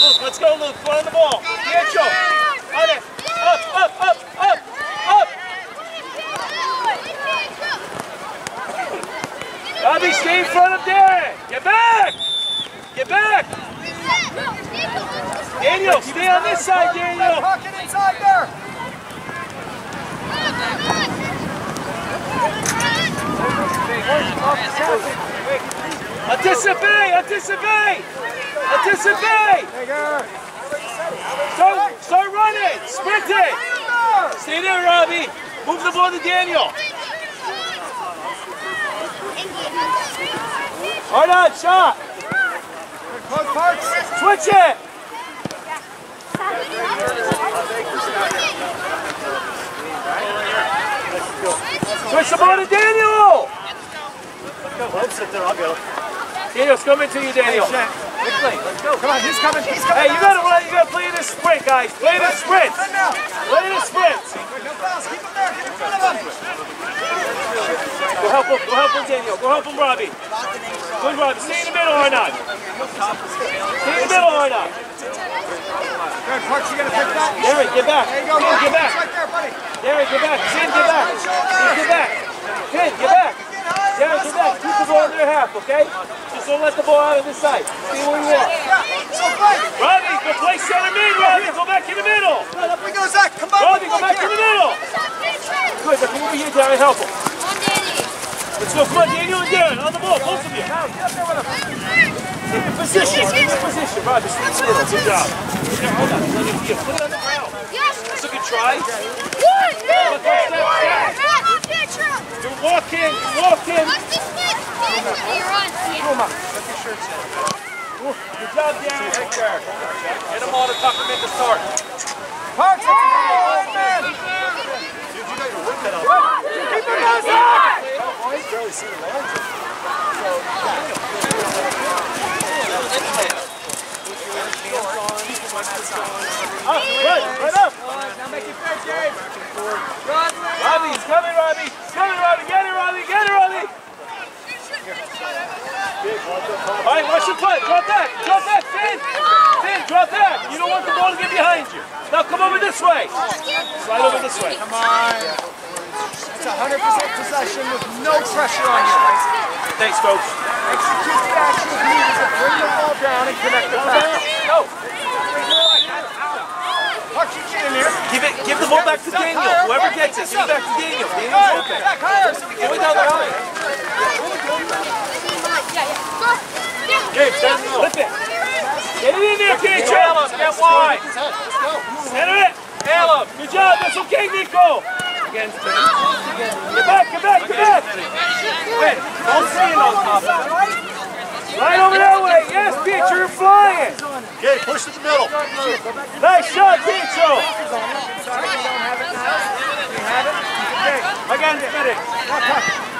Luke, let's go, Luke. Run the ball. Pietro. On it. Up, up, up, up, up. Robbie, stay in front of Darren. Get back. Get back. Daniel, stay on this side, Daniel. Pocket inside there. Anticipate, anticipate. Anticipate. Start, start running. Sprint it. Stay there, Robbie. Move the ball to Daniel. Hard on, shot. Close. Switch it. Switch the ball to Daniel. Let's sit there. I'll go. Daniel's coming to you, Daniel. Quickly. Let's go. Come on. He's coming. He's coming. Hey, you gotta run. you gotta play this sprint, guys. Play this sprint. Run now. Play this sprint. No fouls. Keep him there. Get in front of him. Go help him. Go help him, Daniel. Go help him, Robbie. Good, Robbie. Stay in the middle, Arnott. Stay in the middle, Arnott. Good. Parks, you gotta pick that. Derek, get back. There you go. Finn, get back. Right there, buddy. Derek, get back. Sin, get back. Get back. Finn, get back. Derek, get back. Keep the ball in their half, okay? Just don't let the ball out of this side. Stay where you are. Yeah. So fight. Robbie, go play center mid, Robbie. Go back in the middle. Good. Up we go, Zach. Come back. Robbie, go back in the middle. Good, now come over here, Darren. Help him. Let's go. Come on, Daniel and Darren. On the ball, both of you. Now, get up there with him. Take your position. Take your position. Robbie, stay in the middle. Good job. Now, hold on. Let me feel. Put it on the ground. That's a good try. You're walking. You're walking. Good job, Darren. Hit him on to tuck him in to start. Parks. He's coming, Robbie. Coming, Robbie. Get it, Robbie. Get it, Robbie. All right, watch your putt. Drop that. Drop that, Finn. Finn, drop that. You don't want the ball to get behind you. Now come over this way. Slide over this way. Come on. It's 100% possession with no pressure on you. Thanks, coach. Execute the action as needed to bring the ball down and connect the pass. Go. Parks, you get in here. Give it. Give the ball back to Daniel. Whoever gets it, give it back to Daniel. Daniel's open. back higher. so we Give can it down the line. James, stand flip it. Get it in there, Pietro. Caleb, get wide. Center it. Caleb. Good job. That's okay, Nico. Again, Get back, get back, get back. Wait, don't see it on top. Right over that way. Yes, Pietro, you're flying. Okay, push to the middle. Nice shot, Pietro. Sorry, you don't have it now. You have it? Okay, again, finish.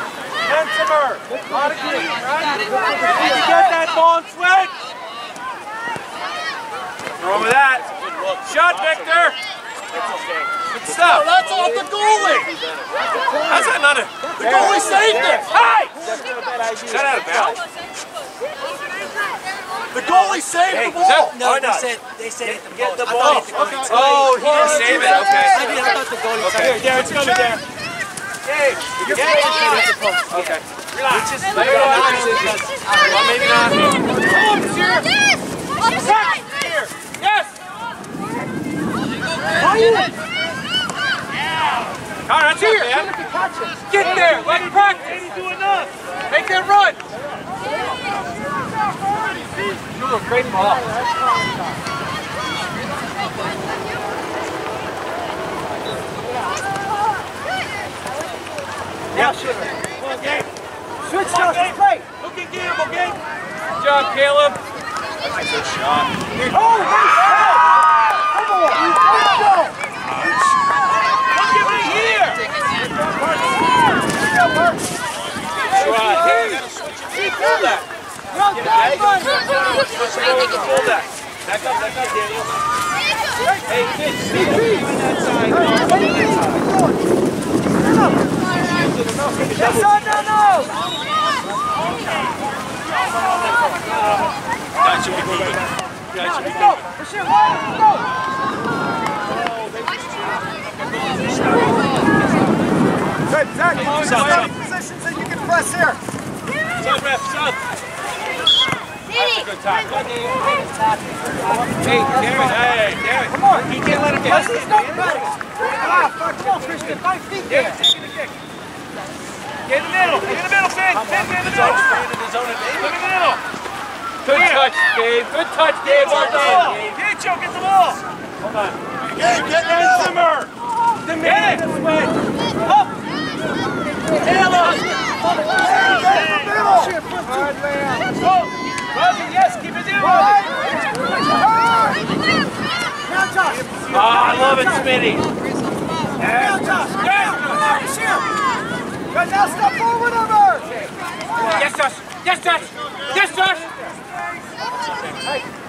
Handsomer. Lot of green, right? Did you get that ball and switch? Wrong with that. Shot, Victor. Good stuff. That's off the goalie. How's that not a... The goalie saved it. Hey! Is that out of bounds? The goalie saved Hey, the was that... ball. No, Why they said they said it the Get the ball. Oh, the goalie. Oh, he didn't oh, save it. Okay. I did. I thought the goalie. Okay, here, Darren, it's coming, Darren. Hey, you get it? Okay. Relax. Maybe not. Well, maybe not. Here. Yes. Connor, that's here, man. Get there. Let's practice. Make that run. You a great ball. Yeah, sure. Come on, game. Switch shots. Play. Look at game, okay? Good job, Caleb. That's a good shot. Oh, nice shot. Come on. Let's go. Look at me here. Try. Here, you gotta switch it. See, pull that. Well done, bud. Switch it over to pull that. Back up, back up, Daniel. Hey, Fitz, stay on that side. No, on that side. Yes, on, no, no. That should be moving. go. Bashir, wide, let's go. Good, Zach. Get yourself in position so you can press here. Sub, ref, sub. Good time. Good name. Hey, Darren. Hey, Darren. Come on. You can't let him get go. Ah, fuck, come on, Christian. Five feet there. Get in the middle. Get in the middle, Finn. Finn, get in the middle. Look in the middle. Good touch, Gabe. Good touch, Gabe. Well done. Get it, Joe. Get the ball. Hold on. Gabe, get in there. Zimmer. Get it. This way. Up. Taylor. Hard layup. Go. Rosie, yes. Keep it down. Right. Now, Josh. Oh, I love it, Smitty. Now, Josh. Come on, Bashir. Good, now step forward over. Yes, Josh. Yes, Josh. Yes, Josh.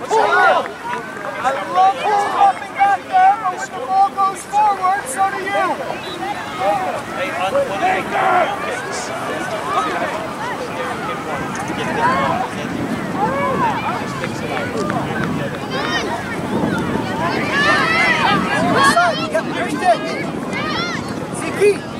Pull up. I love pulling up and back there, but when the ball goes forward, so do you. Yep, here's Dick. Ziki.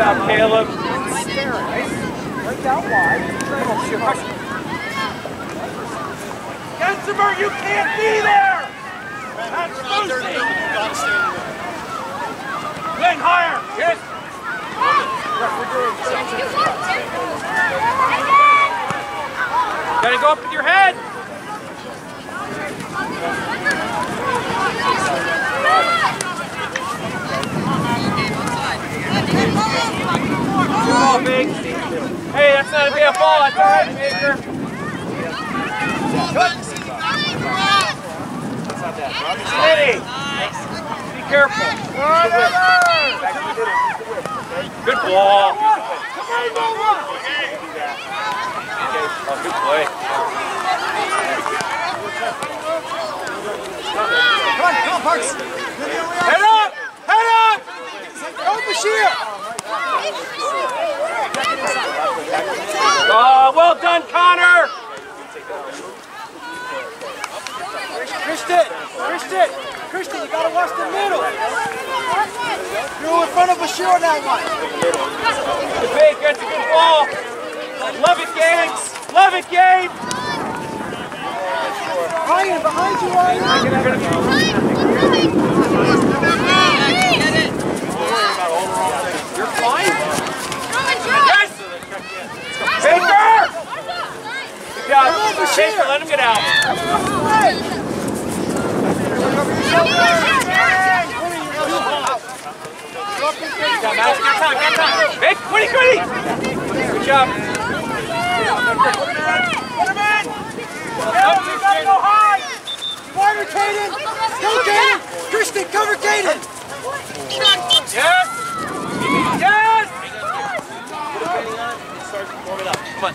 Good job, Caleb. Right down wide. Come on, Bashir, rush. Gensimer, you can't be there. That's Out there in the Lucy. middle. You gotta stay in the middle. Glenn, higher. Yes. Gotta go up with your head. Good ball, Big. Hey, that's not a bad ball. That's all right, Baker. Steady. Be careful. Good ball. Oh, good play. Come on, come on, Parks. Head up! Head up! Go, Bashir. Oh, well done, Connor! Christian, Christian, Christian, you gotta watch the middle. You're in front of Bashir on that one. Good big, that's a good ball. Love it, Games. Love it, Gabe. Ryan, behind you, Ryan. You're fine. Yes! Good job. Baker, let him get out. Good job, Madison. Got time, got time. Vic, quitty, quitty. Good job. Put him in. Go, you gotta go high. Wider, Caden. Go, Caden. Christian, cover Caden. Yes! Yes! Come on.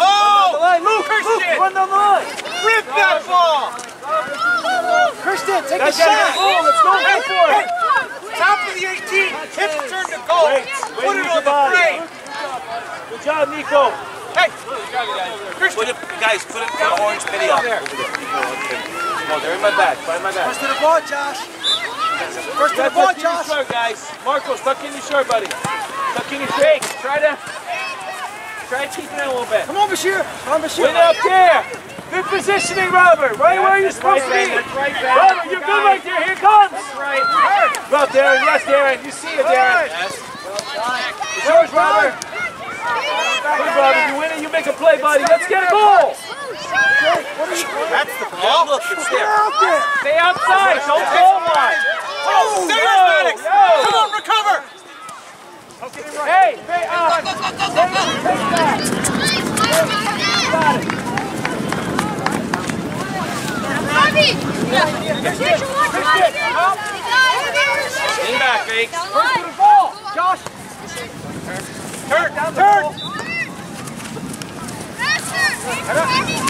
Oh! Line. Move, Christian! Run the line. Rip that ball! Christian, take a That's it. shot. Oh, let's go. Go for it. Top of the 18. Hip turn to goal. Put it on the frame. Good job, Nico. Hey, Put it, guys, put it, the orange penny up. On, they're in my bag. Find my bag. First to the ball, Josh. First to the Tuck in your shirt, guys. Marcos, tuck in your shirt, buddy. Tuck in your shirt. Try to, try to keep it in a little bit. Come on, Bashir. Come on, Bashir. Win up there. Good positioning, Robert. Right where you're supposed to be. right, Robert, oh, you're good right there. Here it comes. right. Go up, Darren. Yes, Darren. You see it, Darren. Yes. It's yours, Robert. Good, Robert. You win it. You make a play, buddy. Let's get a goal. That's the ball. Look, it's there. Stay outside. Don't go line. Oh, Stay medics! Come on, recover! Hey, hey, uh, go, go, go, go, go, go. Bobby! Get your water out of here! Lean back, Fakes. First to the ball! Josh! Turn, turn! Faster! Faster!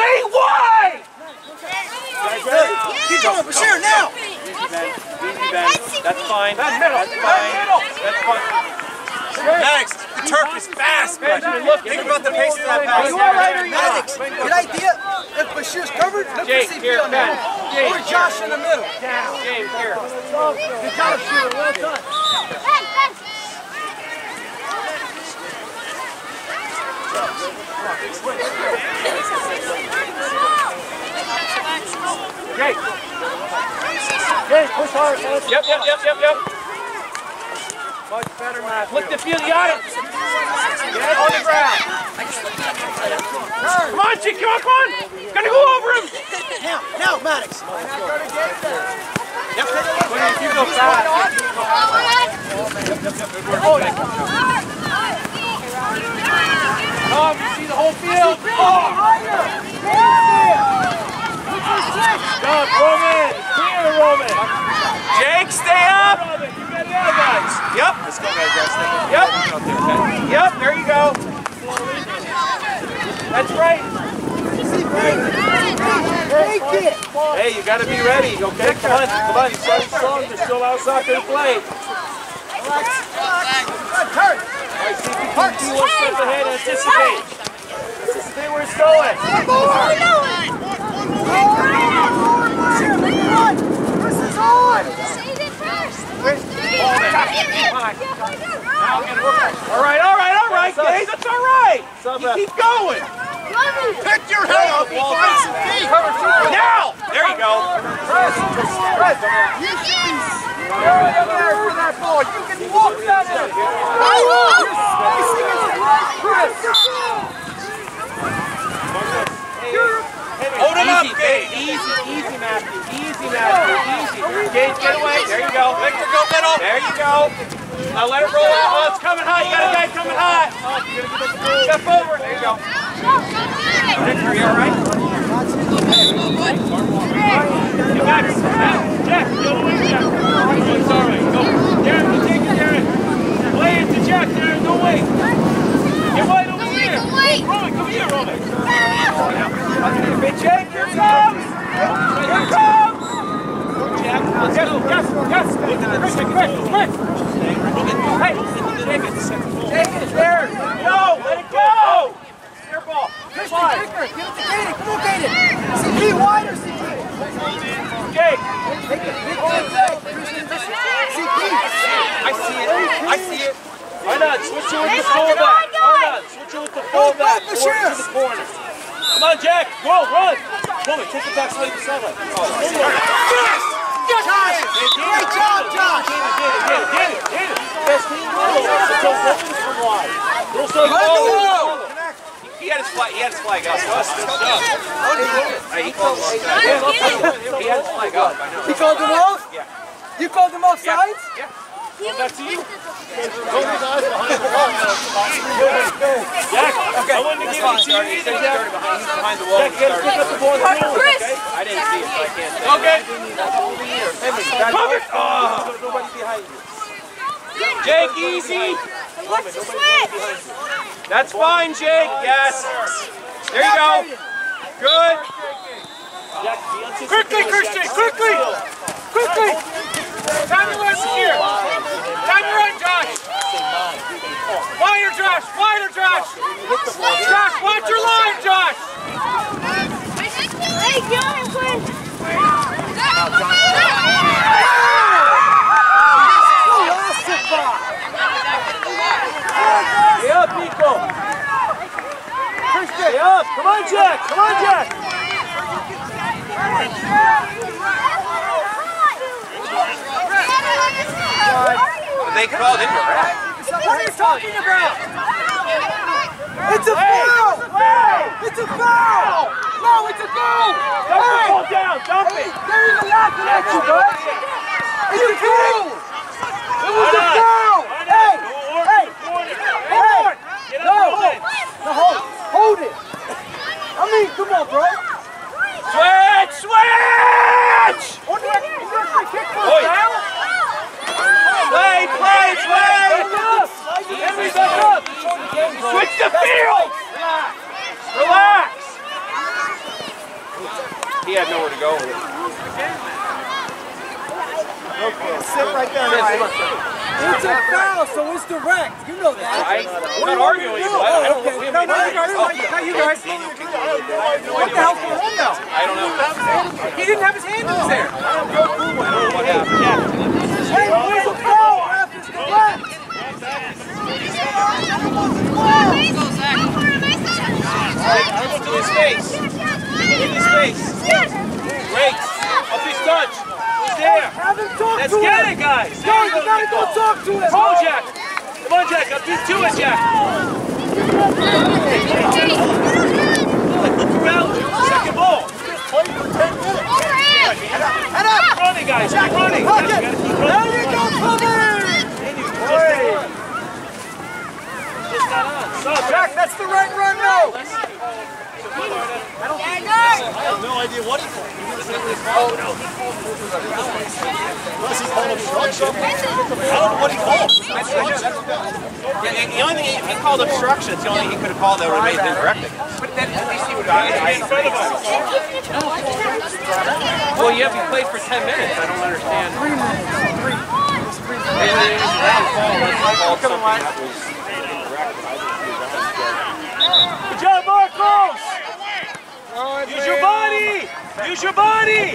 Stay wide. Keep going, Bashir, now. That's fine. That's middle. That's fine. That's fine. Maddox, the turf is fast, but think about the pace of that pass. You all right or you not? Maddox, good idea. If Bashir's covered, look Jake, for CP here, on Ben. that. Jake, Or Josh in the middle. James, here. Good job, Bashir. Well done. Jake. Jake, push hard. Yep, yep, yep, yep, yep. Much better, Matthew. Look the field, you got it. Get on the ground. Come on, Jake, come on, come on. Gonna go over him. Now, now, Maddox. Yep. If you go fast. Tom, you see the whole field. Oh. Go, Roman. Clear, Roman. Jake, stay up. You got the guys. Yep. Let's go, guys. Yep. Yep. There you go. That's right. Take it. Hey, you got to be ready, okay? Come on, come on. So strong. There's still out soccer to play. Turn. All right, see if you can do one step ahead and anticipate. Anticipate where it's going. Chris is on. All right, all right, all right, Gabe. That's all right. You keep going. Pick your head up find some feet. Now. There you go. Chris, Chris, you should be there for that ball. You can walk that in. You're spacing it right, Chris. Hold him up, Easy, Gage. Easy, easy, Matthew. Easy, Matthew. Easy. Gage, get away. There you go. Victor, go middle. There you go. Now let it roll out. Oh, it's coming high. You got a guy coming high. Oh, you gotta get the Step over. There you go. Victor, you all right? Get back. Jack, the other way, Jack. It's all right. Go. Darren, you take it, Darren. Play it to Jack, Darren. Don't wait. Get wide Roman, come here, Roman. Hey, Jake, here comes. Here it comes. Jack, yes, yes, yes. Quick, quick, quick. Hey, take it. Take it there. No, let it go. Air ball. Christian, Fine. Victor, give it to Gator. Come on, Gator. CP wider, CP. Jake. Take it, big one, take. Christian, Christian. CP. I see it. I see it. Why not? Switch it with the fullback. Why not? Switch it with the fullback. back, Forward Bashir. to the corner. Come on, Jack. Go, run. Come on, take it back so you can sell it. Josh, great job, Josh. Get it, get it, get it, get it, get it. Best team in the world. So don't open it from wide. Go so you Go. He had his flag. He had his flag up. Hey, he called him off. He had his flag up. I know. You called them off? Yeah. You called them off sides? Yeah. Come back to you. Jack, I wouldn't have given it to you He's either, Jack. behind, he's behind the wall. Jack, you gotta pick up the ball and throw it, okay? I didn't see it, so I can't say. Okay. Cover. Cover. Oh. Nobody behind you. Jake, easy. What's the switch? That's fine, Jake. Yes. There you go. Good. Quickly, Christian, quickly. Quickly. Time to run here. Time to run, Josh. Wider, Josh. Wider, Josh. Josh, watch your line, Josh. Hey, get on him, Quinn. Stay up, Nico. Stay up. Come on, Jack. Come on, Jack. they called indirect. What are you talking about? It's a foul! It's a foul! No, it's a goal! Dump the ball down, dump Hey, it. they're even laughing at you, bud! It's a goal! It was a foul! Hey! Hey! Hold on! No! hold it. No, hold, hold it! I mean, come on, bro! Switch, switch! On the on the free kick for a Oi. foul? Play, play, play! Henry, back up! Switch the field! Relax! He had nowhere to go with. Sit right there, right? It's a foul, so it's direct. You know that. I, I'm not arguing with you, but I don't know. No, no, you guys. Not you guys. What the hell's going on now? I don't know. He didn't have his hand in his hair. what happened. Yeah. Hey, where's the foul? Ref, it's direct. Dribble to his face. Dribble in his face. Great. Up his touch. Who's there? Have him talk Let's to get him. it, guys. Yo, you gotta go talk to him. Come on, Jack. Come on, Jack. Up these to it, Jack. Look around. Second ball. Head up. Keep running, guys. Keep running. Hook You it. gotta keep There you go, Plummer. Just got on. Stop. Jack, that's the right run, no. idea what he called. I don't know what he called. Yeah, the only thing, he called obstruction, it's the only thing he could have called that would have made it indirect. But then at least he would have In front of us. Well, you have to play for 10 minutes. I don't understand. Three minutes. Three. Good job, Marcos. Use your body. Use your body.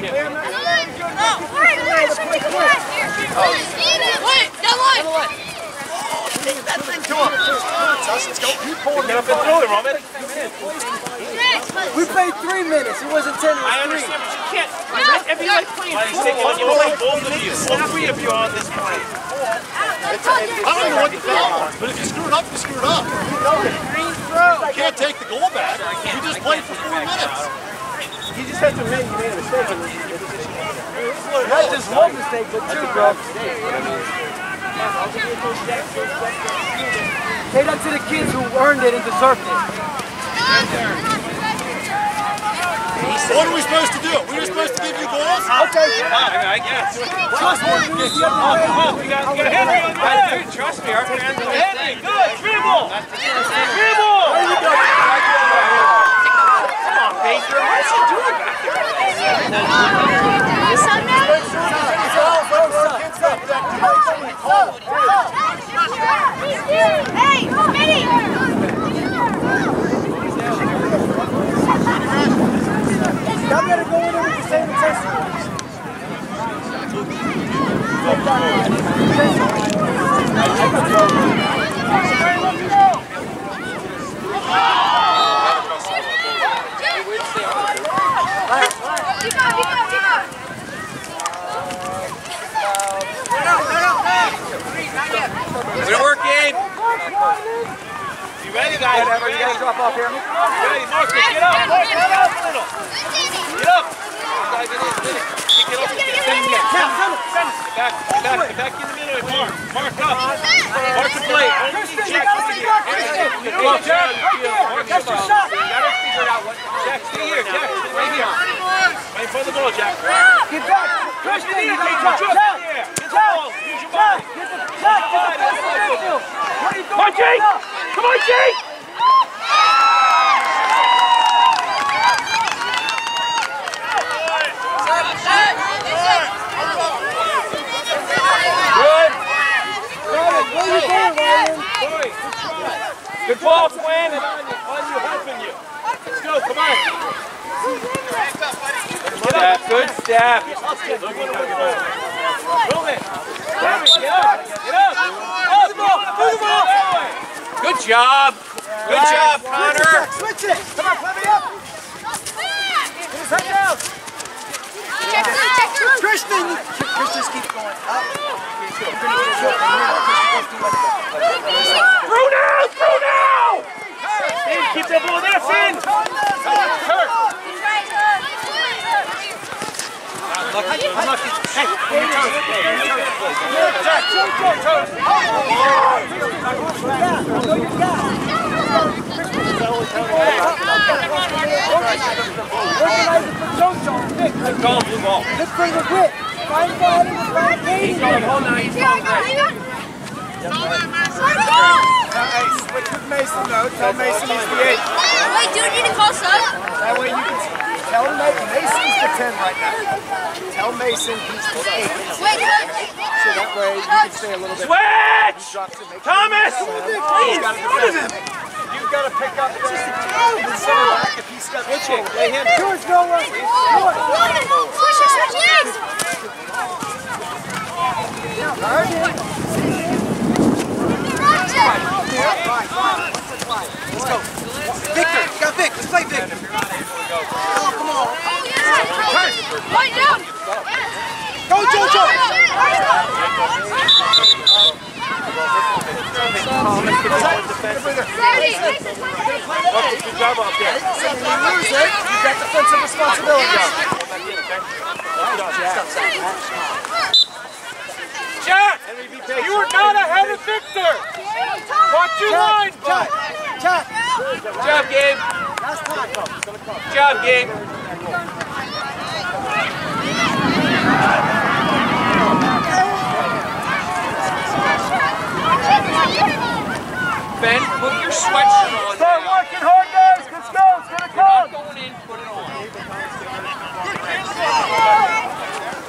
Get up and throw it, Roman. We played three minutes. It wasn't ten. I understand, but you can't. If you like playing He's taking on you, both of you. All three of you on this play. I don't know what the foul was, but if you screw it up, you screw it up. You can't take the goal back. You just played for four minutes. You just have to admit you made a mistake. Not just one mistake, but two, bro. Say that to the kids who earned it and deserved it. What are we supposed to do? We were supposed to give you goals? Okay. I guess. Trust one lose the other way. Come on, we got, we got Henry on the Dude, leg. trust me, our fans are Henry, good. Dribble. Dribble. Baker. What is he doing back there? Hey, Smitty! Y'all better go in there with the same intensity. To work, Gabe. You ready, guys? Whatever, you gotta drop off here. Ready, Marcus, get up. Marcus, get up a little. Get up. Dive it in, finish. Kick it up. Get it in. Now, send it, send it. Back, back, back in the middle. Mark, Mark up. Mark the play. Christian, you gotta be back, Christian. Come on, Jack. Right there. That's your shot. Jack, stay here. Jack, right here. Right in front of the ball, Jack. Get back. Christian, you gotta drop. Jack, Get the Jack, ball. Use your Jack, body. get the, Jack, get the best of the field. What are you doing? Come on, Jake. right Come on, Jake. Good. now? Where you going, Ryan? Boy, good ball. On you, on you, helping you. Let's go, come on. Step, good step. Move it. Get up. Get up. Up, move the ball. Good job. Good job, Connor. Switch it. Come on, play me up. Get his head down. Christian, Christian, just keep going up. You're gonna get a shot from here. Through now! Unlucky, unlucky. Hey. Tell Mason he's the eight. Wait, do you need to call sub? That way you can tell Mason. Mason's the ten right now. Tell Mason he's the eight. Wait, So that way you can stay a little bit. Switch! Drops Thomas! Uh, please, what is it? You've got to pick up the the center back if he steps forward. There's no way. Push it, switch legs! Victor, you got Vic. Let's play Victor. Right down! Go, Jojo. Good job out there. You lose it, you got defensive responsibility. Jack! You are not ahead of Victor! Watch your line, Jack! Jack. Good job, Gabe. Last time. Good job, Gabe. Ben, put your sweatshirt on. Start working hard, guys. Let's go. It's gonna come. Going in, put it on.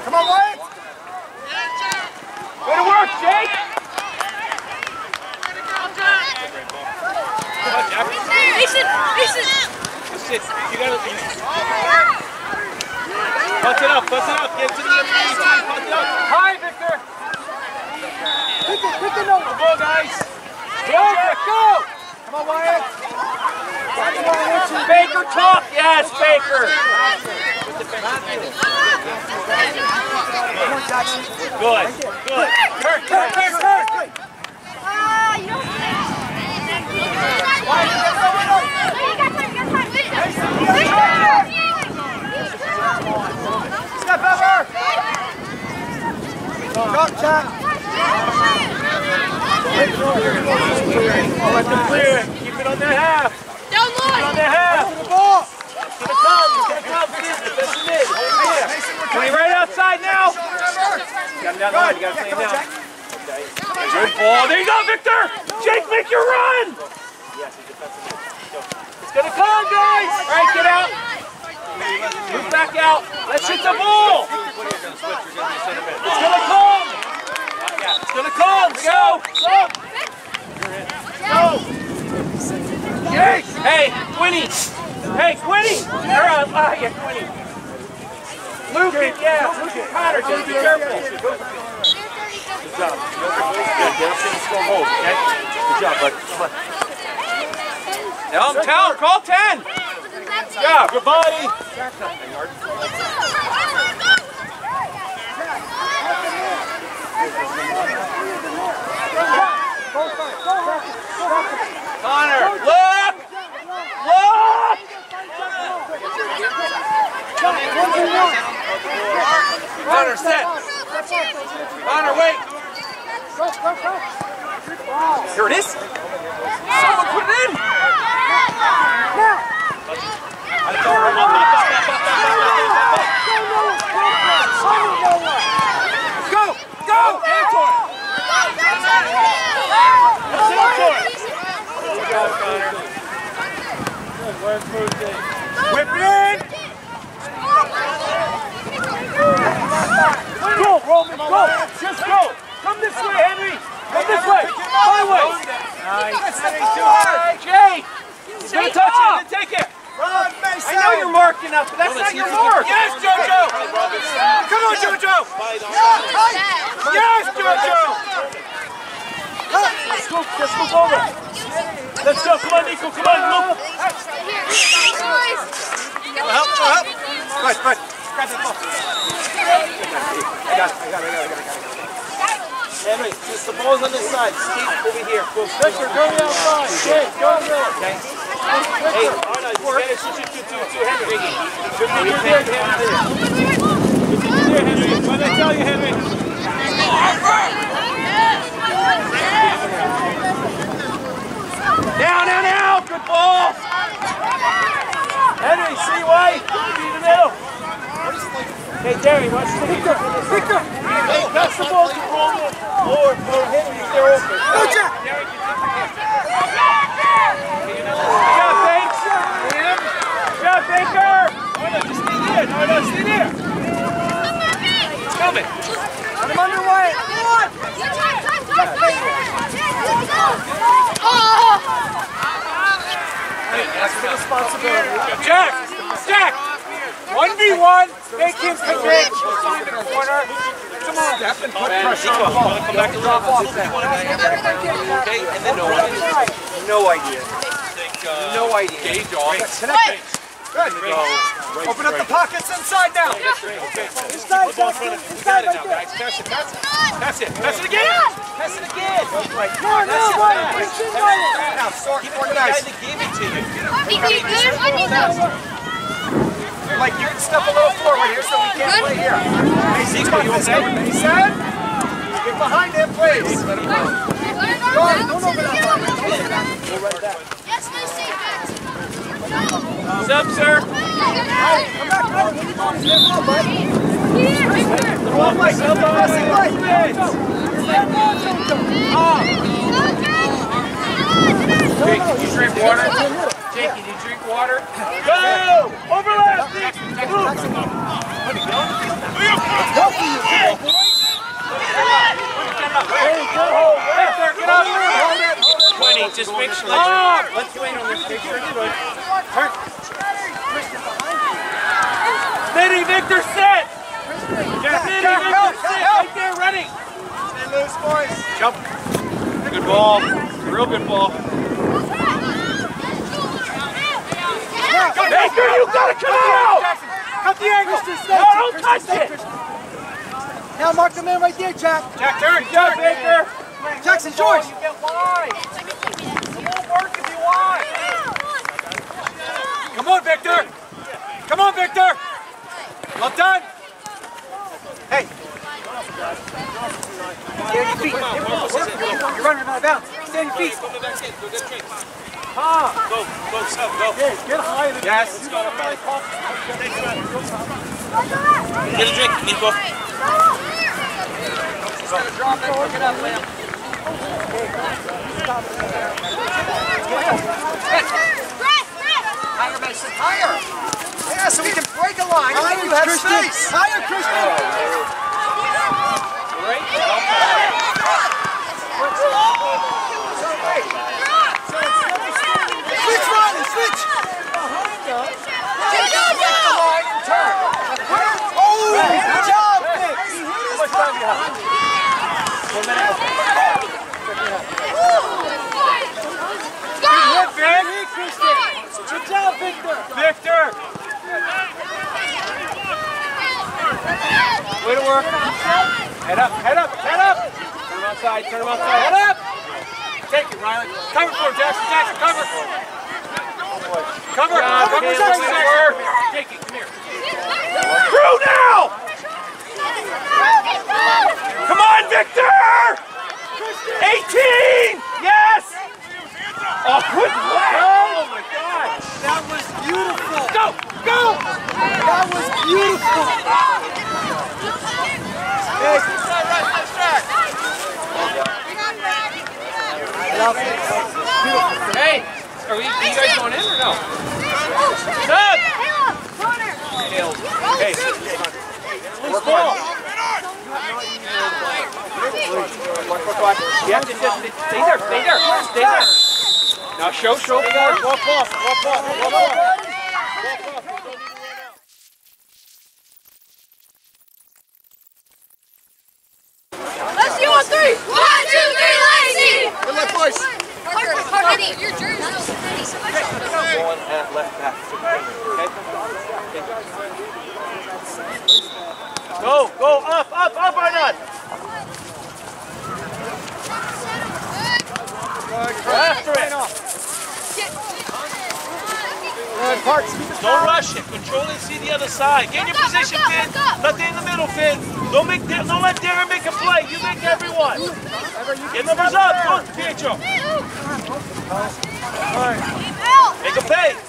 Come on, Wyatt. Way to work, Jake! Mason! Mason! Sit. You gotta Punch it up, punch it up, get to the MVP, punch it up. Hi, Victor! Pick it, pick it over. Come on, guys! Go, go! Come on, Wyatt. Baker talk! Yes, Baker! Good, good. Kurt, Kurt, Kurt, Kurt! Ah, you don't... Step over. Drop, Jack. I'll let them clear it. Keep it on their half. Down On line! their half. The ball. It's gonna come, it's gonna come. Fizz, defend the mid. Hold it there. Twenty right outside now. You got him down the line, you gotta Yeah, stay down. Good ball. There you go, Victor! Jake, make your run! It's gonna come, guys! All right, get out. Move back out. Let's hit the ball. It's gonna come. It's gonna come. Go. Go. Go. Hey, hey, Quinny. Hey, Quinny. You're on. Ah, yeah, Quinny. Luke, it, yeah. Luke, it. Connor, just be careful. Good job. Good. Get up and score goals, okay? Good job, bud. Come on. Tell him, tell him. Call 10. Good job. Good body. Connor, look! Look! Connor, set. Connor, wait. Here it is. Someone put it in. Go! Go! Anton! Whip it in! Go, Roman, go! Just go! Come this way, Henry! Come this way! My way! Nice. too hard! Jay! He's gonna touch it, then take it! Run, Mason. I know you're marking up, but that's not your mark! Yes, Jojo! Come on, Jojo! Yes, Jojo! Let's go, let's move over! Let's go, come on, Nico, come on, move! Help, help. Good, good. Grab that ball. I got it, I got it, I got it, I got it. Henry, just the ball's on this side. Steve, over here. Go, Victor, go outside. Jake, go to the Okay. Hey, Arnold, you gotta shoot it to, to, to Henry. Shoot it to Henry. Shoot it to Henry. What did I tell you, Henry? Now, now, now! Good ball! Henry, see White? Eh? In the middle. Hey, Jerry, watch the Victor. Victor! Hey, pass the ball to Coleman or, or Henry if they're open. Go, Jack! Good job, Banks! Good job, Baker! Oh, no, just stay there. No, no, stay there. Coming. I'm underway. That's the responsibility. Jack! Jack! 1v1, make him commit. Find the corner. Come on, Step and put pressure on the ball. Come back to drop off that. Okay, and then no one. No idea. Uh, no idea. Gauge off. Good. Open up the pockets inside now. Inside, Justin. Inside right there. Pass it, pass it. Pass it. Pass it again. Pass it again. More, more, more. Reach in right there. Now, sort, organize. The guy that gave it to you. Like, you can step a little forward here so we can't play here. Mason, come on, Mason. Mason. Get behind him, please. Go, don't open up. Yes, Lucy. What's up, sir? Come back, come. What are you doing? Get the ball, bud. Here, Victor. Come on, Mike. Come on, Mike. Jake, did you drink water? Jake, did you drink water? Go! Overlap! Move! Victor, get up! 20, just make sure. Let's wait on this. Make sure it's good. Turn. Victor, sit! Smitty, Victor, sit! Right there, ready! Stay loose, boys. Jump. Good ball. Real good ball. Baker, you gotta come out! Cut the angle. No, don't touch it! Now mark the man right there, Jack. Jack, turn. Job, Baker. Jackson, George. You get wide. Won't work if you wide. Come on, Victor. Come on, Victor. Well done. Hey. Stay on your feet. You're running out of bounds. Stay on your feet. Go back in. Go get drinks. Ah. Go, go, Sub, go. Get high. Yes. Get a drink, Nico. Higher, Mason. Higher. Yeah, so we can break a line and then you have space. Higher, Christian. Oh, Switch, Riley, switch. Break the line and turn. Oh, good job, Vic. Good, Vic. Good job, Victor. Victor. Way to work. Head up, head up, head up. Turn him outside, turn him outside. Head up. Take it, Riley. Cover for him, Jackson. Jackson, cover. Cover. cover Jackson. Take it, come here. Through now. Come on, Victor. 18. Yes. Oh, good leg. Oh, my God. That was beautiful. Go, go. That was beautiful. Hey, are, we, are you guys going in or no? Doug! Hey, loose ball. Yeah, just, just stay there, stay there, stay there. Now show, show, forward, walk off, walk off, walk off. Let's do on three. One, two, three, Legacy. Good luck, boys. Parker, Parker, your jersey. One at left back. Okay? Go, go, up, up, up, Arnold. Don't rush it. Control and see the other side. Get in your position, Finn. Nothing in the middle, Finn. Don't make Dar- don't let Darren make a play. You make everyone. Get numbers up. Go, Pietro. Make a pay.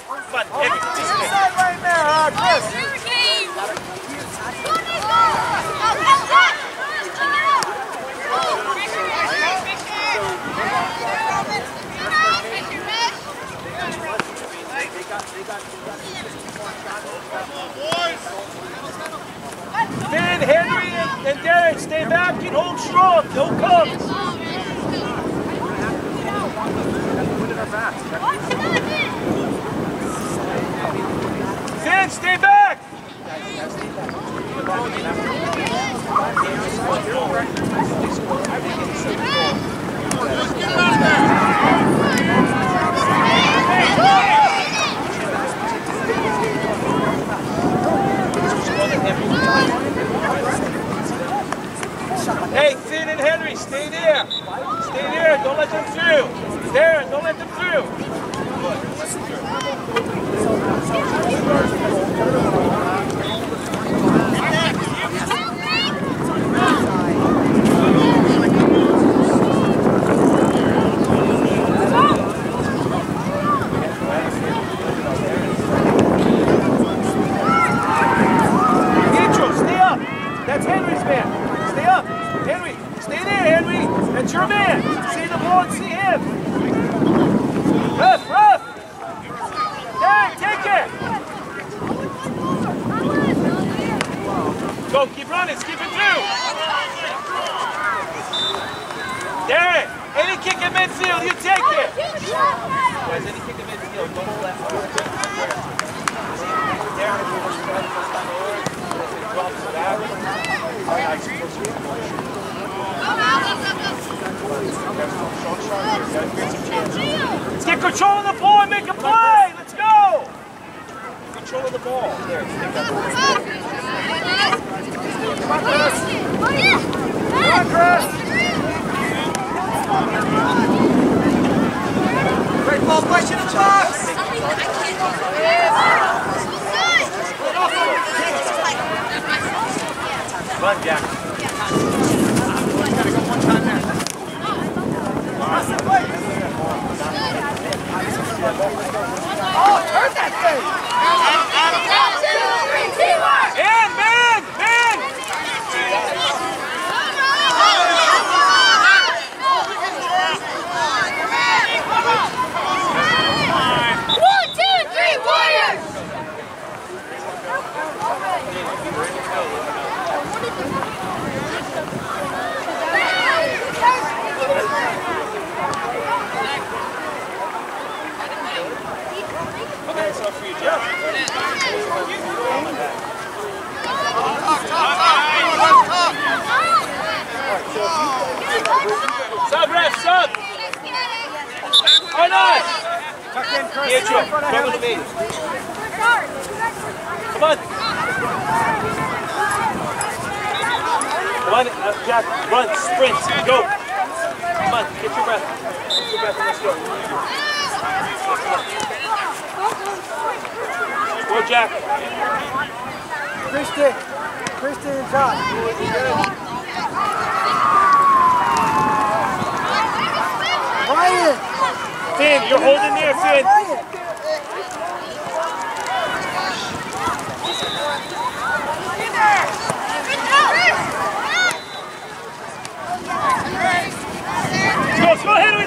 The ball. There, take that Great ball, push in the box. Run, Jack. Oh, turn that thing. Man, man, man. One, two, three, Warriors! Oh, come. Come on. Come on, uh, Jack, run, sprint, go. Come on, get your breath. Get your breath and let's go. Go, Jack. Christian. Christian and Josh. Ryan. Finn, you're holding there, Finn. Ryan. Let's go, let's go, Henry,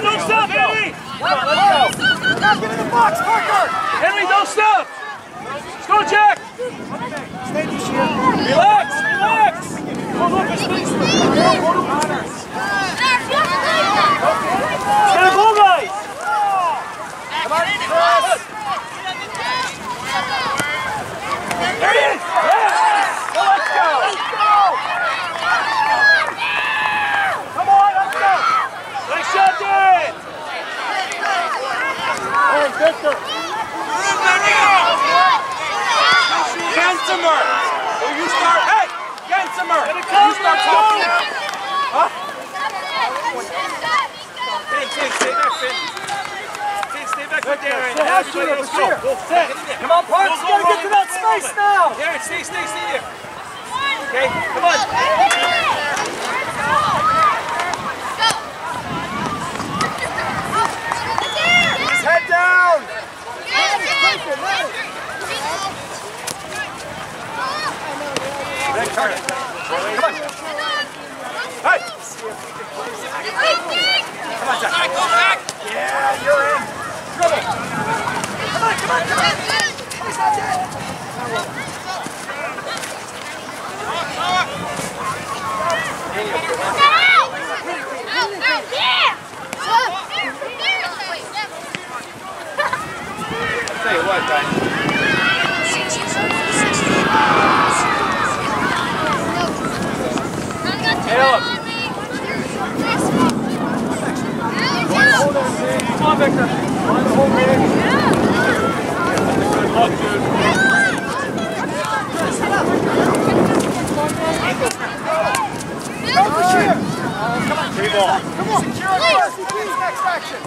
don't stop, Henry. Ball. Come on. Secure it first. Please, next action.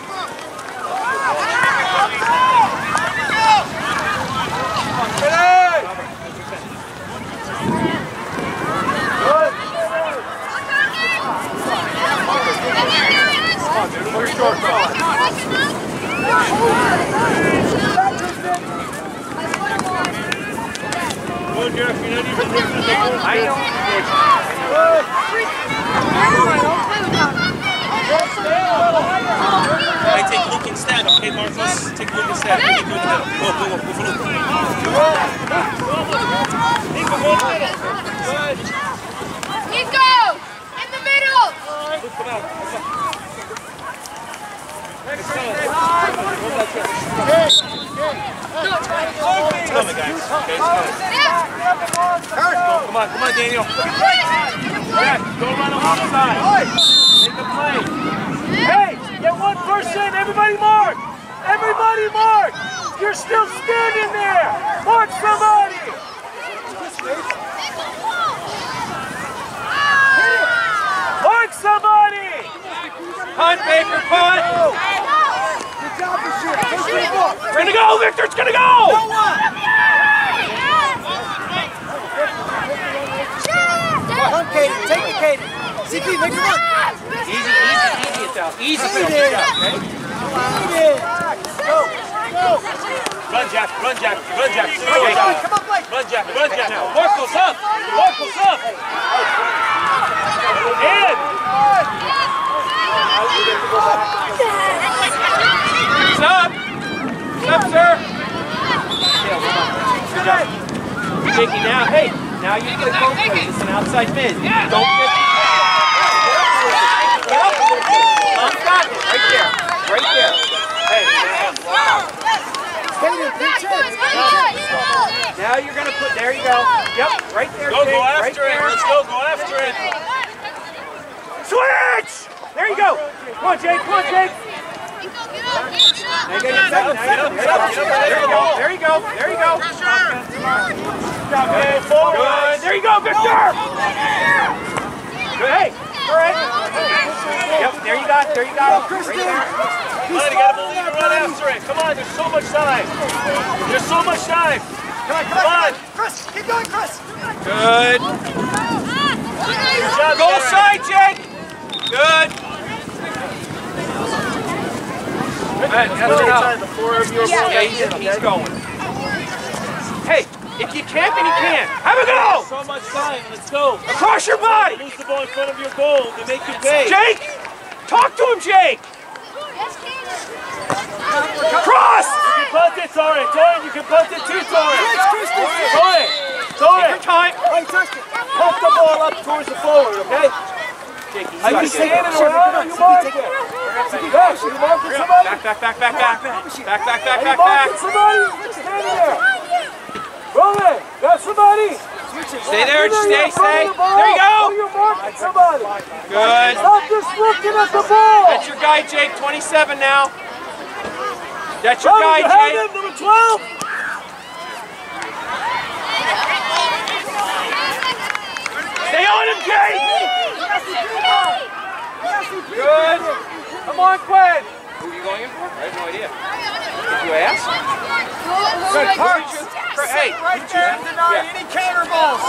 Go, Jeff. You're not even looking at the ball. I Hey, take a Luke instead, okay, Marcus? Take a Luke instead. Go, go, go, go, go, go, go for Luke. Nico! In the middle! It's coming, guys. Okay, it's coming. Come on, come on, Daniel. Go around the the play. Hey, get one person, everybody mark! Everybody mark! You're still standing there! Mark somebody! Mark somebody! Punt, Baker, punt. Good job, Bashir. Take the ball. It's gonna go, Victor. It's gonna go. Hunt, Katie. Take it, Katie. CP, make it run. Easy, easy, easy. It's out. Easy. Katie. Okay. Go. Go. Run, Jack. Run, Jack. Run, Jack. Come on, come on, Blake. Run, Jack. Run, Jack. Now, Marcos up. Marcos up. In. It's up. It's up, sir. Good job. Jakey, now, hey, now you get a goal play. It's an outside mid. Don't get. Get up. Mom's got it. Right there. Right there. Hey, Katie, pinch it. now you're gonna put. There you go. Yep, right there. Go, Jake, go right it. there. Let's go, go after it. Switch! There you go. Come on, Jake. Come on, Jake. Now you got your second. Now you got your second. There you go. There you go. There you go. Good. Good. There you go, Victor. Good. Hey, Fred. Yep. There you got. There you go. Right there. Come on, you gotta believe and run after it. Come on, there's so much time. There's so much time. Come on, come on. Chris, keep going, Chris. Good. Good job, Go Darren. side, Jake. Good. Hey, that's enough. The four of you Yeah, he's, he's going. Hey, if you can't, then you can't. Have a go. So much time, let's go. Across your body. Lose the ball in front of your goal to make you pay. Jake, talk to him, Jake. Cross. You can punt it, Torrin. Torrin, you can punt it too, Torrin. Chris, Chris. Torrin, Take Torrin, your time. Oh, you touched it. pump the ball up towards the forward, okay? Are you standing around or you marking? Yes, you marking somebody? Back, back, back, back, back. Back, back, back, Are you back, marking back. somebody? You're standing there. Roll it. Got somebody? Stay there. Stay, stay. the There you go. you're marking somebody. Good. Stop just looking at the ball. That's your guy, Jake. 27 now. That's your Robin, guy, you Jake. him, number 12. Stay on him, Jake. Good. Come on, Quinn. Who are you going in for? I have no idea. Did you ask? Good punch. Hey, Right there, deny Yeah. any counter balls.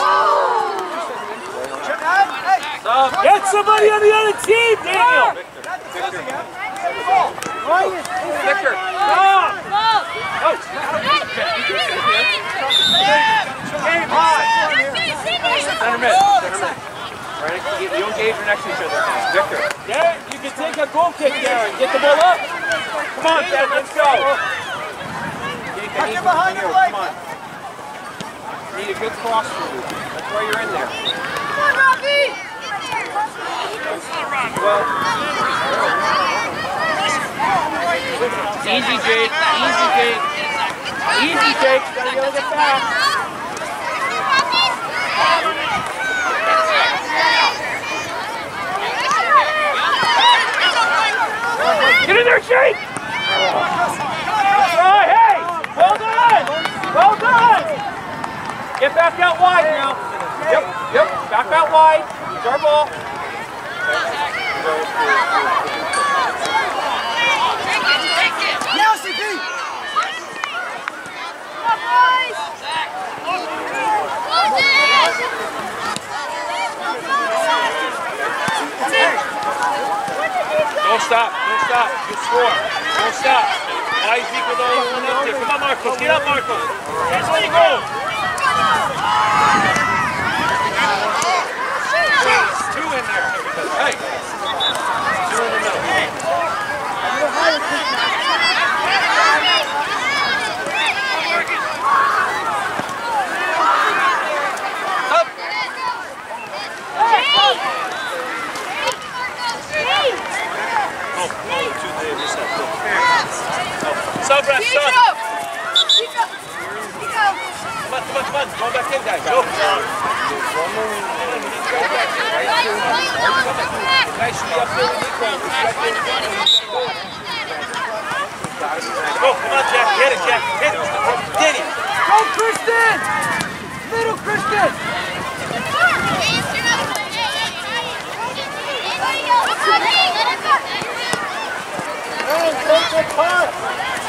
Check out. Hey, Stop. Get somebody on the other team, Daniel! that's the closing, yeah. Get the ball. Victor. Stop. No. Game high. Center mid. Center mid. Right, you you engage next to each other. Victor. Darren, you can take a goal kick, Darren. Get the ball up. Come on, Ben, let's go. Tuck it behind your leg. Come on. Need a good cross for you. That's why you're in there. Come on, Robbie! Easy, Jake. Easy, Jake. Easy, Jake. Gotta go get back. Get in there, Jake. All right, hey. Well done. Well done. Get back out wide now. Yep, yep. Back out wide. It's our ball. Now, CP. Don't stop. Don't stop. You score. Don't stop. Why is Nico the only one up there? Come on, Marcos. Get up, Marcos. Here's where you go. Two in there. Hey. Two in the middle. Up. Oh, oh, two there. This side. Go. Sub, ref, sub. Come on, come on, come on. Go back in, guys. Go. Guys should be up there. Go, come on, Jack. Get it, Jack. Hit it. Danny. Go, Kristen. Little Kristen. Hey, take the punt.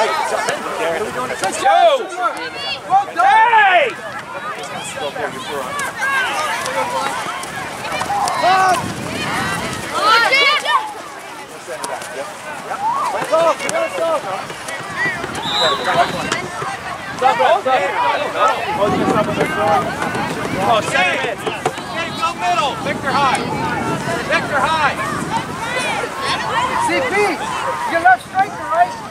Done. Hey! Oh, center mid. Okay, go. Victor high. Victor high. CP, you're left striker, right?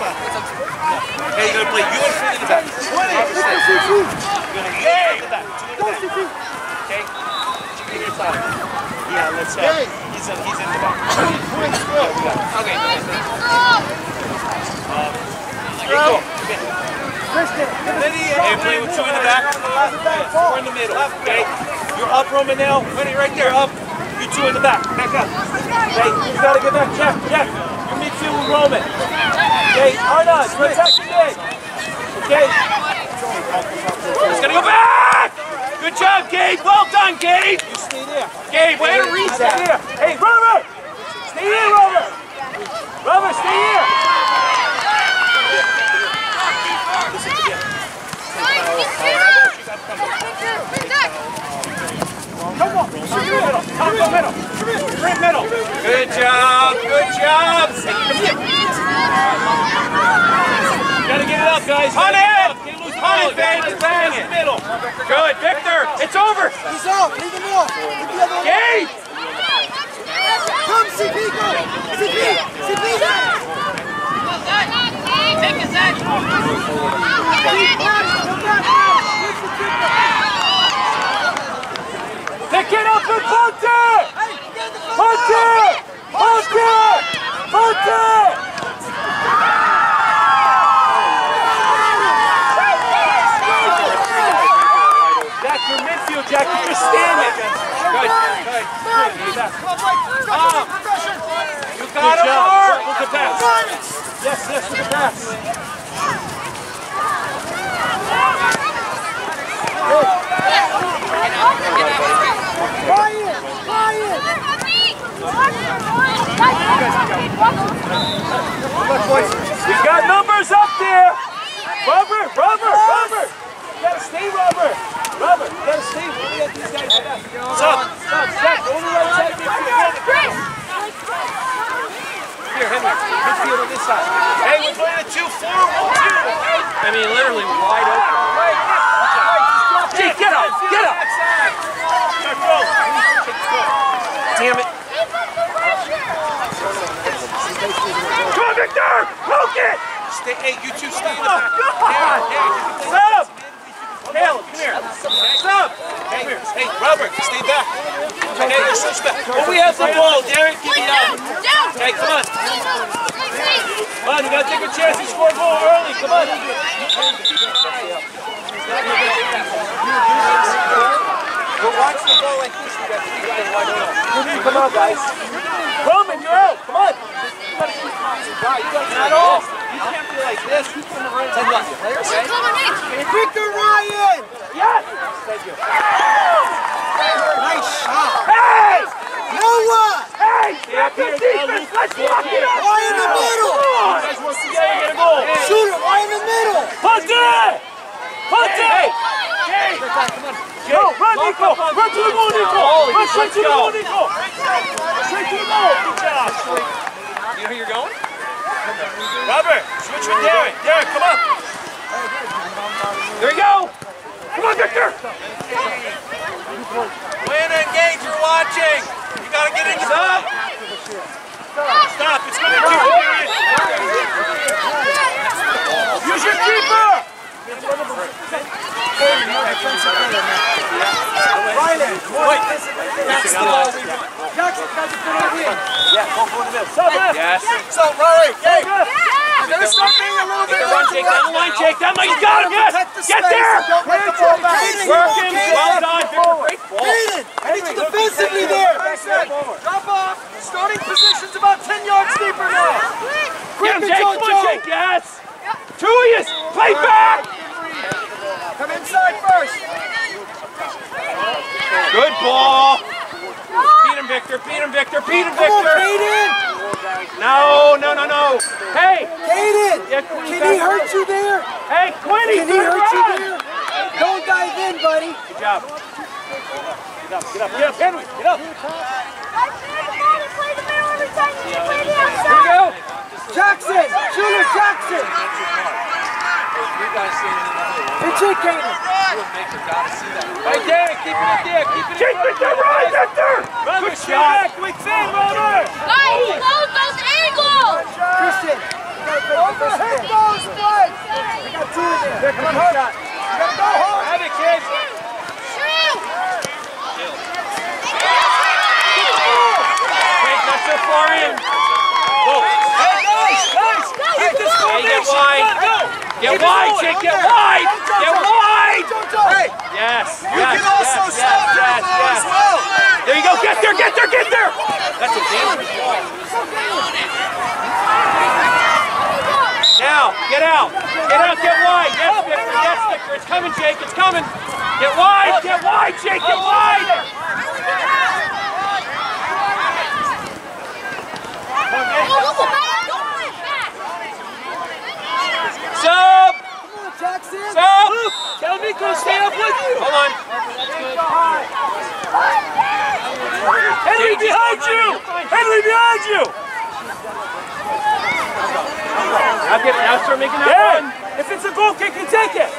Hey, you're gonna play you and Fred in the back. You're gonna hey! in the back. Two in the back. Okay? Your side. Yeah, let's uh, he's in, he's in the back. Okay. Come in. Hey, play with two in the back. Four in the middle. Okay. You're up, Roman now. Right there. Up. You two in the back. Back up. Hey, you gotta get back. Jeff, Jeff, midfield with Roman. Okay, Arnold, protect the mid. Okay, He's gonna go back. Good job, Gabe. Well done, Gabe. you stay there. Gabe, way to that. Hey, Robert! Stay here, Robert! Robert, stay here! Come on, middle. Top the middle. Sprint middle. Good job. Good job. Gotta get it up, guys. Hunt it. up. Can't lose the Hunt it, babe. Gotta Bang it. middle. Good, Victor. It's over. He's out. Leave him off. Leave the other one. Gabe. Come, CP, go. CP. CP, go. Pick it up and punt it! Punt it! Punt it! Punt Jack, you're midfield, Jack. You're just standing. Good, good. Tom, you got him, Mark. Look at pass. Yes, yes, look at pass. We got numbers up there. Rubber, rubber, rubber. You gotta stay rubber. Rubber, you gotta stay. Me get these guys back. Sub, sub, step. Only right side midfield. Here, Henry. Midfield on this side. Hey, we're playing a 2-4, 1-2. I mean, literally wide open. Jake, get up, get up. Damn it. Come on, Victor! Poke it! Stay, hey, you two stay in the back. Oh. God! Sub! Caleb, come here. Sub! Hey, hey, Robert, stay back. Okay, you switch back. When we have the ball, Derek, give me that. Okay, come on. Come on, you gotta take a chance to score a goal early. Come on. But watch the ball like this. You got three guys wide open. Come on, guys. Roman, you're out. Come on. Not all. You can't be like this. Tell you what, players. Victor Ryan! Yes! Thank you. Nice shot. Hey! Noah! Hey! That's the defense. Let's lock it up. Why in the middle? You guys work together, get a goal. Shoot it right in the middle. Punt it! Punt it! Hey! Jay! Go, run, Nico! Run to the goal, Nico! Run straight to the goal, Nico! Straight to the goal! Good job! You know who you're going? Robert, switch with Derek. Derek, come on. There you go. Come on, Victor. Win and engage, you're watching. You gotta get in your Stop. Stop. It's going to two period. Use your keeper. Wait, that's the ball. Jackson, guys, put. Yes. Little bit Run, Jake. Down the Jake. Down the line. You got him. Yes. Get there. Don't the ball back. Hayden, you Work okay him. there? Well off. Starting position's about 10 yards deeper now. Get him, Quick, Jake. Joe, Come on, Joe. Jake. Yes. Two of you. Play back. Come inside first. Good ball. Beat him, Victor. Beat him, Victor. Beat him, Come on, Victor. Hayden. No, no, no, no. Hey. Hayden, Yeah, Quinny, can he back hurt you there? Hey, Quinny. Can he good hurt you run. there? Don't dive in, buddy. Good job. Get up, get up, get up, Henry, get up. Jackson, Shooter Jackson. And Jake Hayden. Right there, keep it up there, keep it Keep it there, right, Victor. Quick shot. Quick fin, Robert. Christian. Over Overhead those legs. We got two in there. Come on, shot. You gotta go hard. Have it, kids. Jake, not so far in. Whoa. Hey, guys, guys. Keep this going, get wide. Go. Get wide, Jake, get wide. Get wide. Hey, Yes, you yes, can also yes, stop yes, your yes, ball yes. as well. There you go, get there, get there, get there. That's a dangerous ball. Now, get out. Get out, get wide. Yes, Victor, yes, Victor. It's coming, Jake, it's coming. Get wide, get wide, Jake, get wide. Sub, Come on, Jackson. sub. Tell Nico stay up with you. Hold on. Henry behind you. Henry behind you. Now get, now start making that run. If it's a goal kick, you take it.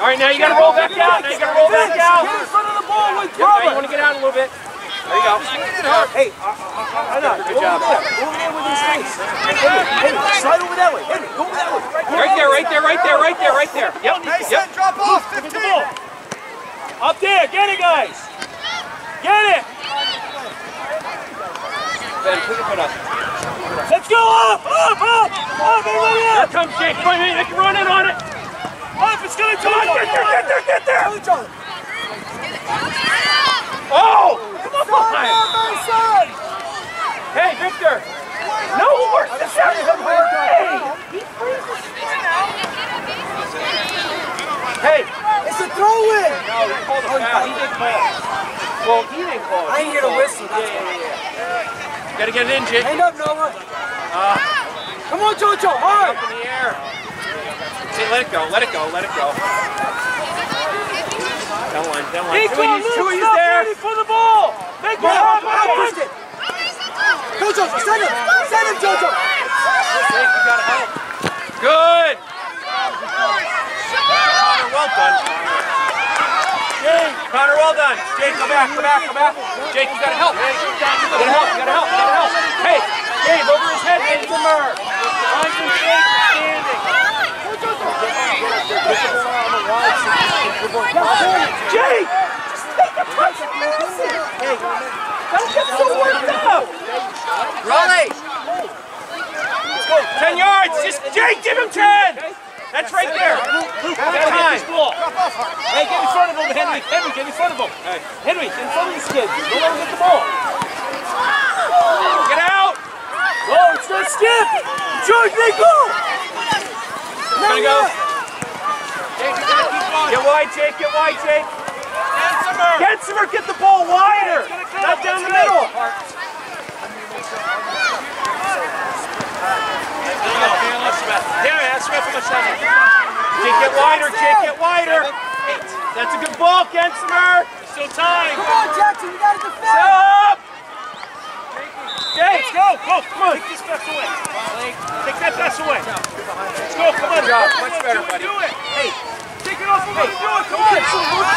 All right, now you got to roll back out. Now you got to roll back out. Get in front of the ball with Yep, now you want to get out a little bit. There you go. Hey, I know. Good job. Over there with his face. Hey, hey, slide over that way. Hey, go that way. Right there, right there, right there, right there, right there. Yep. Mason, Yep. drop off. 15. Up there, get it, guys. Get it. Ben, put your foot up. Let's go up, up, up, up, everybody Here up. comes Jake. Come on, man. They can run in on it. Up, it's gonna Come on, get there, get there, get there. Oh! Hey, Victor! No horse! That's not the way! Hey! It's a throw in. No, he called a foul. Oh, he didn't call. Well, he didn't call. I ain't hear the whistle. Yeah, yeah, yeah. Gotta get it in, Jake. Hang up, Noah. Uh, Come on, Jojo, Up hard. in the air. Hey, let it go, let it go, let it go. Down line, down line. Nico, Two of two of stop there. waiting for the ball. Make it Go, up, go, up. push it. Jojo, send him. Send him, Jojo. Jake, you gotta help. Good! Connor, well done. Jake, Connor, well done. Jake, come back, come back, come back. Jake, you gotta help. You gotta help, you gotta help, you gotta help. Hey, Dave, over his head, Benjamin. On your feet, standing. Jake! Just take a touch pass! Hey, don't get so worked up! Go, 10 yards! Just, Jake, give him 10! That's right there! Luke, that's time! Hey, get in front of him, Henry. Henry, get in front of him. Henry, get in front of these kids. Don't let get the ball. Get out! Oh, gonna skip. George, they go. Gonna go. Get wide, Jake, get wide, Jake. Gensimer, get the ball wider! Not down the middle! Damn it, that's Smith on the seven. Jake, get wider, Jake, get wider. That's a good ball, Gensimer. Still time. Come on, Jackson, you gotta defend. Up! Jake, go, go, come on. Take this pass away. Take that pass away. Let's go, come on. Job, much better, buddy. Do it. Hey, the go.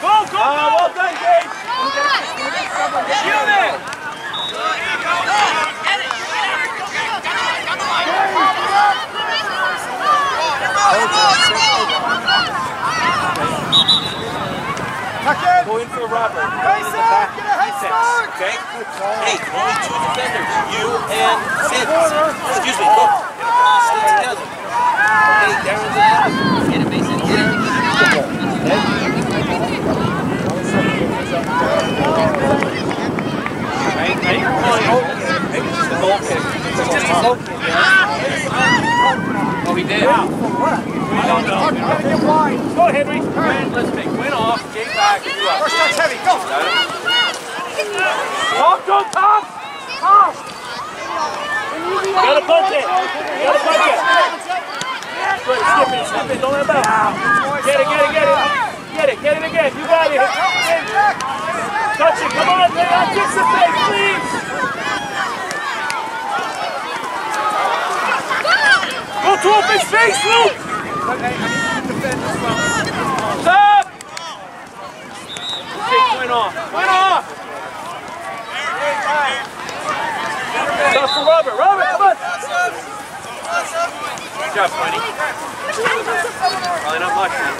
Go, go, go. Go in for Robert. Face up, get a head. Okay? Hey, only two defenders, you and Sims. Excuse me, look. Stay together. Okay, Darren's in the Get it, Mason. Get it. Right? Right? Maybe it's just a goal kick. It's just a goal kick. Oh, he did. Wow. We don't know. Go, Henry. Win, let's make win off. Game back. First touch heavy, go. Talk, go, Tom. Tom. Gotta punch it. Gotta punch it. Good, skip it, skip it. Don't let him out. Get it, get it, get it. Get it, get it again. You got it. Touch it. Come on, man. Anticipate, please. Go to open space, Luke. Stop. Take win off. Win off. Tough for Robert. Robert, come on. Good job, Tony. Probably not much, man.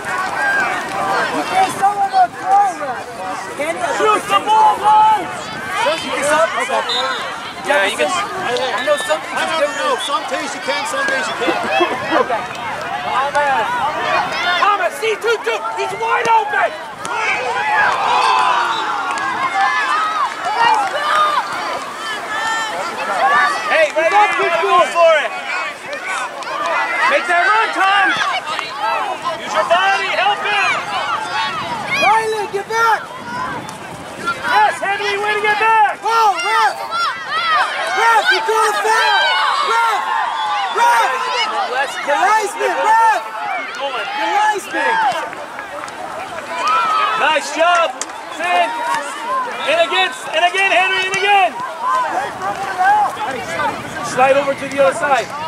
Shoot the ball, boys! Yeah, you can. I know something. I don't know. Some days you can, some days you can't. okay. Thomas, C2-2, he's wide open! Hey, ready to go for it! That run, Tom! Use your body, help him! Riley, get back. Yes, Henry, way to get back! Go, ref. Ref, you doing a foul. Ref. Ref. Your linesman, ref. Your linesman. Nice job, Finn! And again, and again, Henry, and again! Slide over to the other side.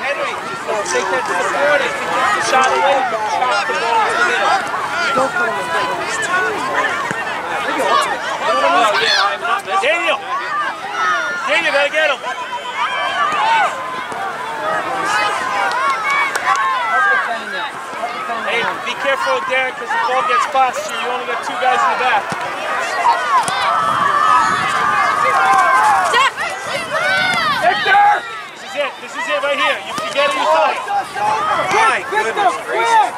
field! Jacksonburg. that to the board and he takes the shot away, the ball into the middle. Don't put him in the middle. Daniel! Daniel, gotta get him. Hey, be careful, Derek, because the ball gets past you. You only got two guys in the back. This is it. This is it right here. You, you get it, you tie it. My goodness gracious.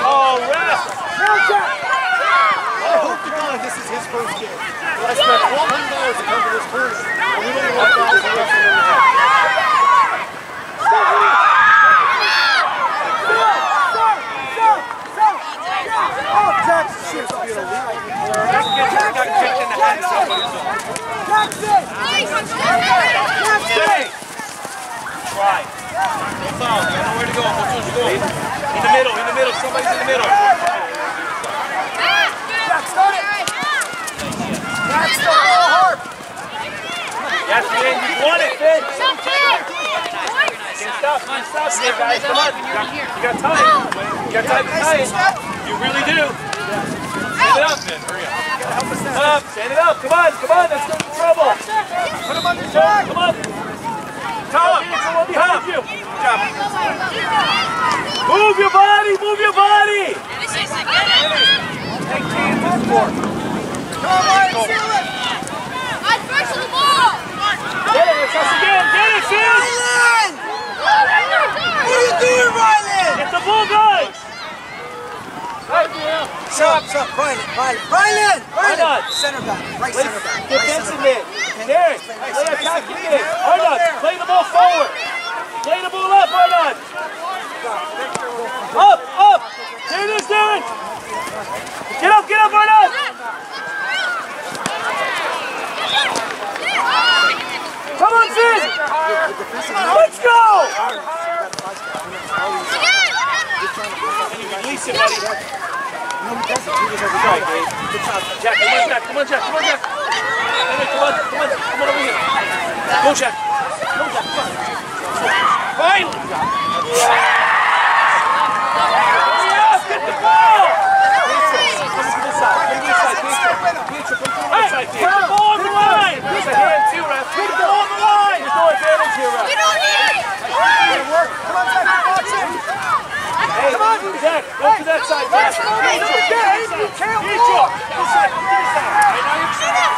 Oh, ref! I hope to God this is his first game. I spent $1,200 to come to this tournament, and we don't know what guys are wrestling. Oh, You got, time. You got time to tie it. You really do. Stand it up, man. Hurry up. Stand up. Stand it up. Come on. Come on. Let's get in trouble. Put him under check. Come on. Tom. Behind you. Move your body. Move your body. Take Kansas for it. Come on, seal it. Get it. Let's us again. Get it. Rylan! What are you doing, Rylan? Get the bull, guys. Stop, stop, Rylan, Rylan, Rylan, Hold on. Rylan. Center back, right center back. right defensive mid. Derek, play attacking mid. Arnold, play the ball forward. Play the ball up, Arnold. Up, up. There it is, Darren. Get up, get up, Arnold. Come on, Finn. Let's go. Release it, buddy. Sorry, Gabe. Good job. Jack, come on, Jack. Come on, Jack. Come on, Jack. Come on, come on, come on over here. Go, Jack. Go, Jack. Come on. Finally. Hurry up, get the ball. Come to this side. Come to this side. Pietro, come to this side. Put the ball on the line. There's a hand too, ref. Put the ball on the line. There's no advantage here, ref. work. Come on, Zach, watch him. Hey, come on, Zach. Go to that side, not Pietro. the game. You can't walk. Side, come to this side. Right now, you're set.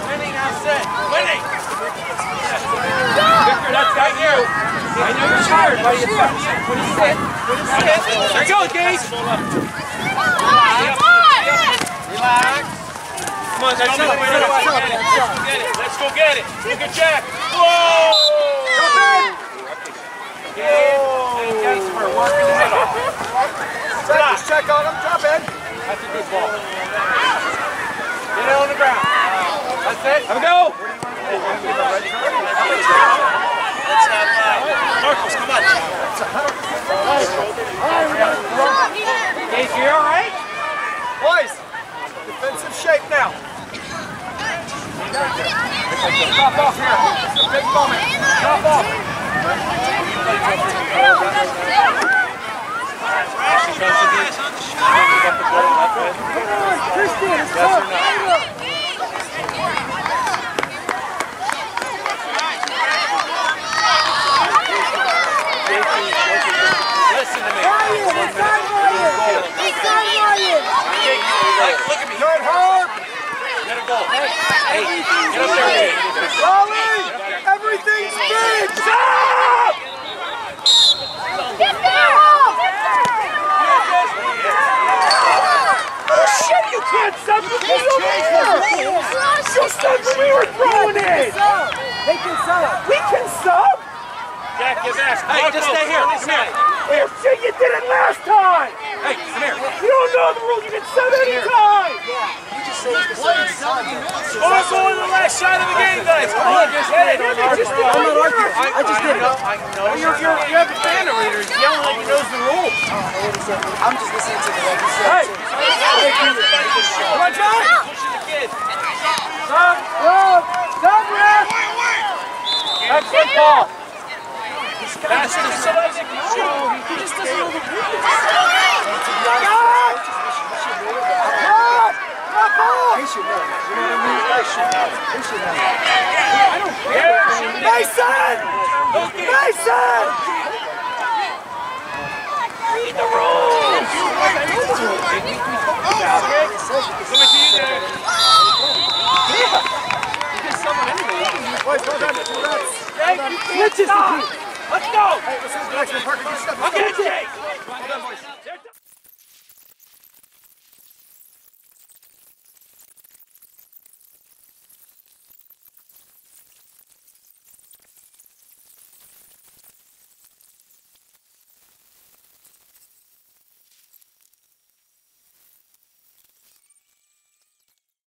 Winning, I said. Winning. Victor, that's got you. I know you're tired, but you Put it sit. Put it sit. There you go, Gage. Relax. Come on, that's it. Wait, wait, wait. Let's go get it. Let's go get it. Look at Jack. Whoa! Yeah. Thanks for working the middle. Zach, just check on him. Drop in. That's a good ball. Get it on the ground. That's it. Have a go. Let's have Marcos, come on. Gage, you all right? Boys, defensive shape now. Drop off here. Big moment. Drop off. Christian, it's tough. Listen to me. Ryan, it's on Ryan. It's on Ryan. Hey, look at me. Good, Herb. Get a goal. Hey, get up there. Gage. Raleigh, everything's big. Stop! Oh shit, you can't stop the ball You said when we were throwing it! They can sell. We can sub? Jack, get back. Hey, just stay here. Come here. Oh shit, you did it last time! Hey, come here. You don't know the rules. You can sub anytime! Oh, Score's only the last shot of the game, guys. Come on, just get it. I'm not arguing. I just did it. I know. You have a fan over here yelling like he knows the rules. I'm just listening to the record. Hey! Come on, John! Pushing the kid. Stop! Stop! Stop, Brad! Excellent ball. That's the size of the show. He just doesn't know the rules. Go! They should know. You know what I mean? They should know. They should know. I don't care. Mason! Mason! Read the rules! Let's go. Hey, this is Jackson Parker. Get Jake. Hold on, boys.